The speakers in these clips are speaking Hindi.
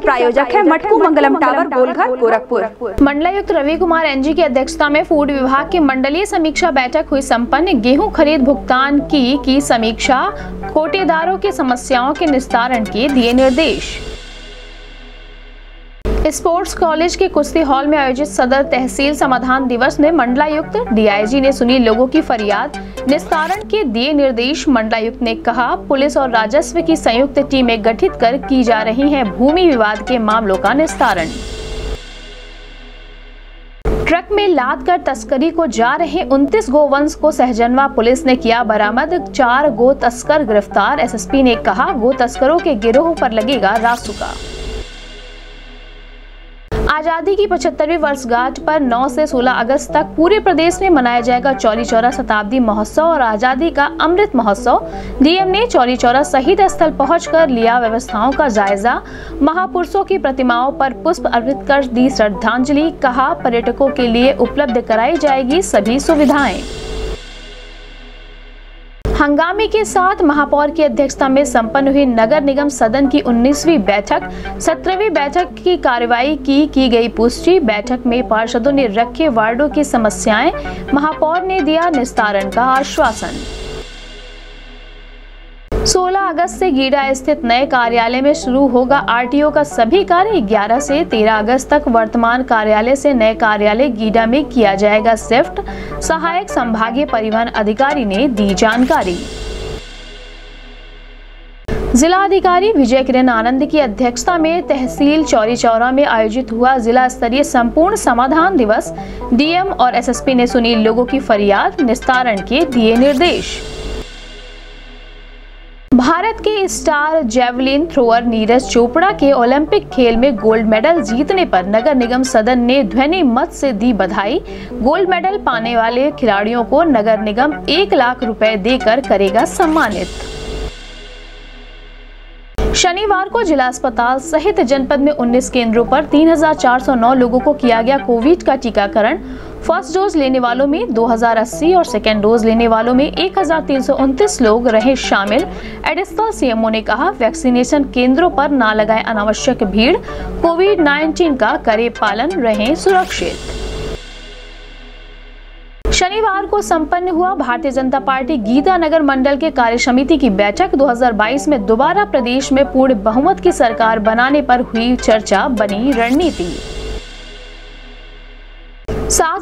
प्रायोजक है मटकू मंगलम टावर, गोलघर, गोरखपुर। मंडलायुक्त रवि कुमार एनजी की अध्यक्षता में फ़ूड विभाग की मंडलीय समीक्षा बैठक हुई। सम्पन्न गेहूँ खरीद भुगतान की की समीक्षा, कोटेदारों की समस्याओं के निस्तारण के दिए निर्देश। स्पोर्ट्स कॉलेज के कुश्ती हॉल में आयोजित सदर तहसील समाधान दिवस में मंडलायुक्त डीआईजी ने सुनी लोगों की फरियाद। निस्तारण के दिए निर्देश, मंडलायुक्त ने कहा, पुलिस और राजस्व की संयुक्त टीमें गठित कर की जा रही हैं भूमि विवाद के मामलों का निस्तारण। ट्रक में लाद कर तस्करी को जा रहे 29 गोवंश को सहजनवा पुलिस ने किया बरामद, चार गो तस्कर गिरफ़्तार। एसएसपी ने कहा, गो तस्करों के गिरोह पर लगेगा रासुका। आज़ादी की पचहत्तरवीं वर्षगांठ पर 9 से 16 अगस्त तक पूरे प्रदेश में मनाया जाएगा चौरी चौरा शताब्दी महोत्सव और आज़ादी का अमृत महोत्सव। डीएम ने चौरी चौरा शहीद स्थल पहुंचकर लिया व्यवस्थाओं का जायजा। महापुरुषों की प्रतिमाओं पर पुष्प अर्पित कर दी श्रद्धांजलि। कहा, पर्यटकों के लिए उपलब्ध कराई जाएगी सभी सुविधाएँ। हंगामे के साथ महापौर की अध्यक्षता में संपन्न हुई नगर निगम सदन की 19वीं बैठक, सत्रहवीं बैठक की कार्यवाही की की गई पुष्टि। बैठक में पार्षदों ने रखे वार्डों की समस्याएँ, महापौर ने दिया निस्तारण का आश्वासन। 16 अगस्त से गीडा स्थित नए कार्यालय में शुरू होगा आरटीओ का सभी कार्य। 11 से 13 अगस्त तक वर्तमान कार्यालय से नए कार्यालय गीडा में किया जाएगा शिफ्ट। सहायक संभागीय परिवहन अधिकारी ने दी जानकारी। जिला अधिकारी विजय किरण आनंद की अध्यक्षता में तहसील चौरी चौरा में आयोजित हुआ जिला स्तरीय संपूर्ण समाधान दिवस। डीएम और एसएसपी ने सुनी लोगों की फरियाद, निस्तारण के दिए निर्देश। भारत के star javelin thrower Neeraj Chopra के ओलंपिक खेल में गोल्ड मेडल जीतने पर नगर निगम सदन ने ध्वनि मत से दी बधाई। गोल्ड मेडल पाने वाले खिलाड़ियों को नगर निगम एक लाख रुपए देकर करेगा सम्मानित। शनिवार को जिला अस्पताल सहित जनपद में 19 केंद्रों पर 3,409 लोगों को किया गया कोविड का टीकाकरण। फ़र्स्ट डोज लेने वालों में 2080 और सेकेंड डोज लेने वालों में एक हज़ार तीन सौ उनतीस लोग रहे शामिल। एडिशनल सीएमओ ने कहा, वैक्सीनेशन केंद्रों पर न लगाए अनावश्यक भीड़, कोविड 19 का करे पालन, रहे सुरक्षित। शनिवार को संपन्न हुआ भारतीय जनता पार्टी गीता नगर मंडल के कार्य समिति की बैठक। 2022 में दोबारा प्रदेश में पूर्ण बहुमत की सरकार बनाने पर हुई चर्चा, बनी रणनीति।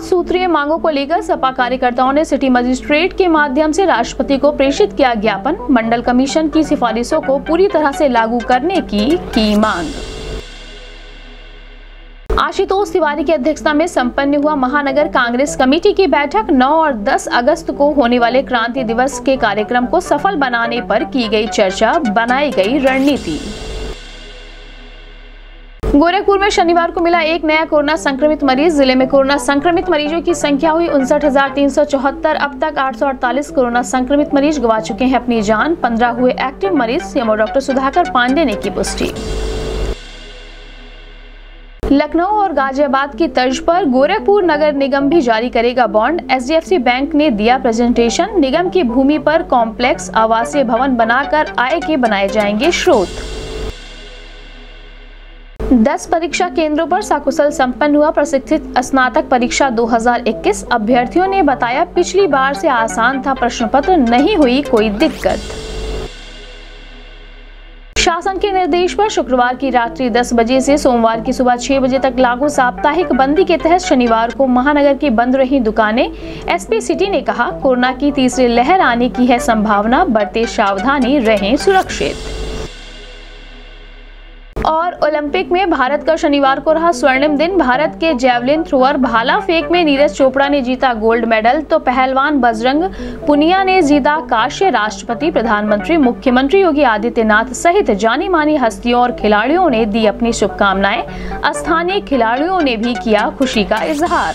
सूत्रीय मांगों को लेकर सपा कार्यकर्ताओं ने सिटी मजिस्ट्रेट के माध्यम से राष्ट्रपति को प्रेषित किया ज्ञापन। मंडल कमीशन की सिफारिशों को पूरी तरह से लागू करने की की मांग। आशुतोष तिवारी की अध्यक्षता में संपन्न हुआ महानगर कांग्रेस कमेटी की बैठक 9 और 10 अगस्त को होने वाले क्रांति दिवस के कार्यक्रम को सफल बनाने पर की गई चर्चा, बनाई गई रणनीति। गोरखपुर में शनिवार को मिला एक नया कोरोना संक्रमित मरीज़। ज़िले में कोरोना संक्रमित मरीजों की संख्या हुई उनसठ अब तक 848 कोरोना संक्रमित मरीज़ गवा चुके हैं। अपनी जान 15 हुए एक्टिव मरीज़, सीएमओ डॉक्टर सुधाकर पांडे ने की पुष्टि। लखनऊ और गाजियाबाद की तर्ज पर गोरखपुर नगर निगम भी जारी करेगा बॉन्ड। एचडीएफसी बैंक ने दिया प्रेजेंटेशन। निगम की भूमि पर कॉम्प्लेक्स आवासीय भवन बनाकर आय के बनाए जाएँगे स्रोत। 10 परीक्षा केंद्रों पर सकुशल संपन्न हुआ प्रशिक्षित स्नातक परीक्षा 2021 अभ्यर्थियों ने बताया, पिछली बार से आसान था प्रश्न पत्र नहीं हुई कोई दिक्कत। शासन के निर्देश पर शुक्रवार की रात्रि 10 बजे से सोमवार की सुबह 6 बजे तक लागू साप्ताहिक बंदी के तहत शनिवार को महानगर की बंद रही दुकानें। एसपी सिटी ने कहा, कोरोना की तीसरी लहर आने की है संभावना, बढ़ते सावधानी, रहें सुरक्षित। और ओलंपिक में भारत का शनिवार को रहा स्वर्णिम दिन। भारत के जेवलिन थ्रोअर भाला फेंक में नीरज चोपड़ा ने जीता गोल्ड मेडल तो पहलवान बजरंग पुनिया ने जीता काश्य राष्ट्रपति प्रधानमंत्री, मुख्यमंत्री योगी आदित्यनाथ सहित जानी मानी हस्तियों और खिलाड़ियों ने दी अपनी शुभकामनाएँ। स्थानीय खिलाड़ियों ने भी किया खुशी का इजहार।